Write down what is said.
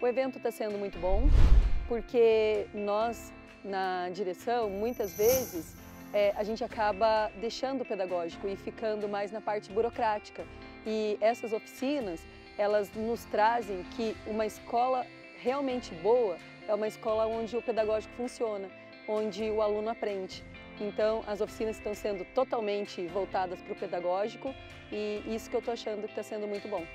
O evento está sendo muito bom, porque nós, na direção, muitas vezes, é, a gente acaba deixando o pedagógico e ficando mais na parte burocrática. E essas oficinas, elas nos trazem que uma escola realmente boa é uma escola onde o pedagógico funciona, onde o aluno aprende. Então, as oficinas estão sendo totalmente voltadas para o pedagógico e isso que eu estou achando que está sendo muito bom.